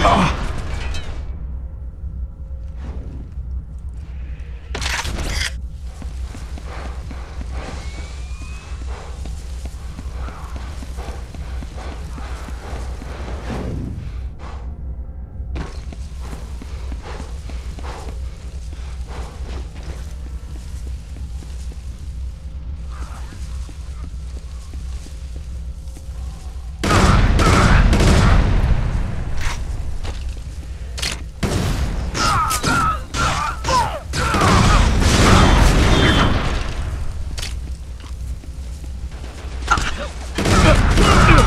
Ah!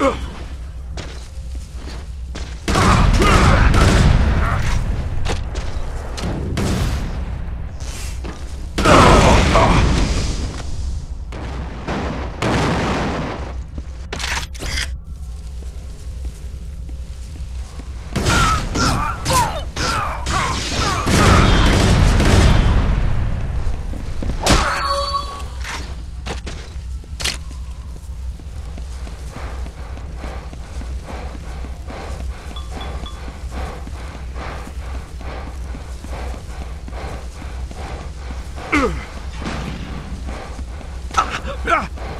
Ugh. Ah!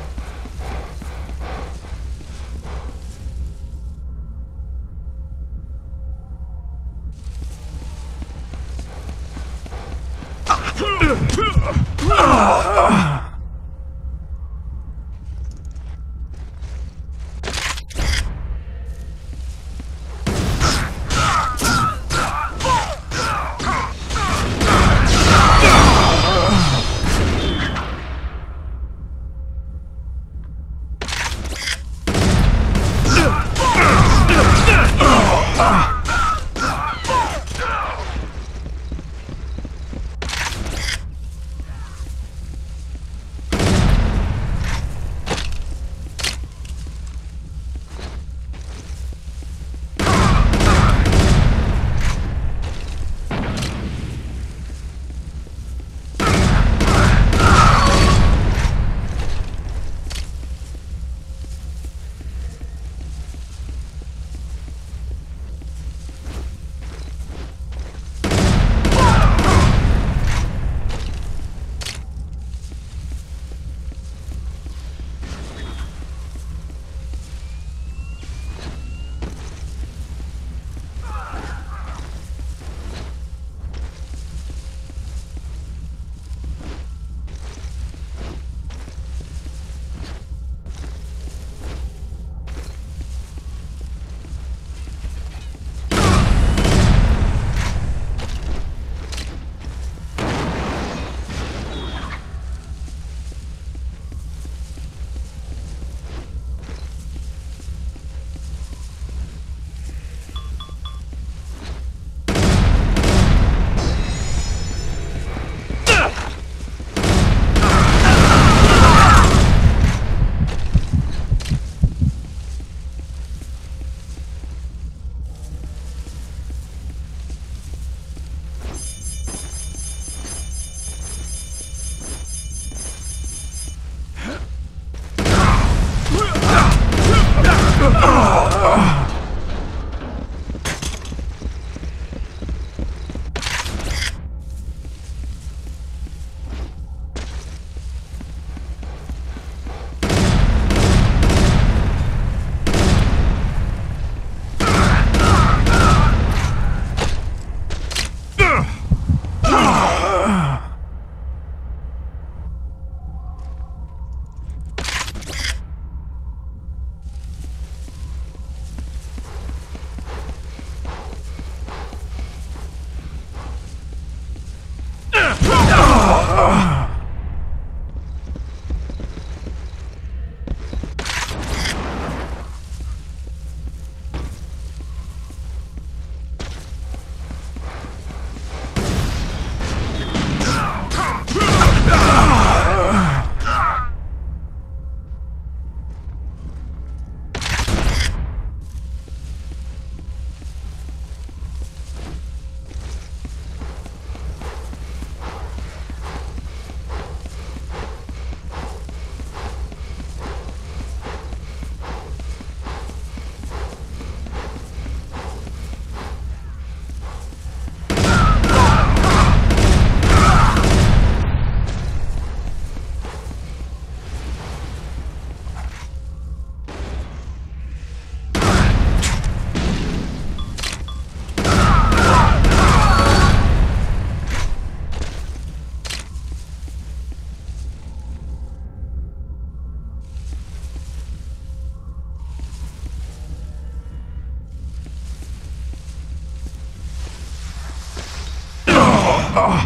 Oh.